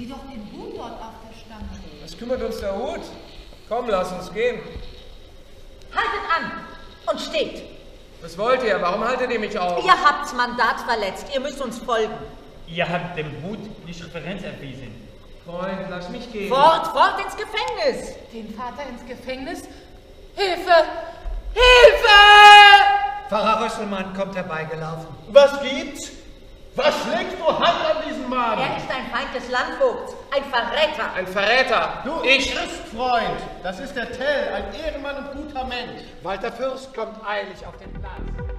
Sieh doch den Huhn dort auf der Stange. Was kümmert uns der Hut? Komm, lass uns gehen. Haltet an und steht. Was wollt ihr? Warum haltet ihr mich auf? Ihr habt's Mandat verletzt. Ihr müsst uns folgen. Ihr habt dem Hut nicht Referenz erwiesen. Freund, lass mich gehen. Fort, fort ins Gefängnis. Den Vater ins Gefängnis? Hilfe! Hilfe! Pfarrer Rösselmann kommt herbeigelaufen. Was gibt's? Was legst du Hand an diesen Mann? Er ist ein Feind des Landvogts, ein Verräter. Ein Verräter. Du ich. Christfreund, das ist der Tell, ein Ehrenmann und guter Mensch. Walter Fürst kommt eilig auf den Platz.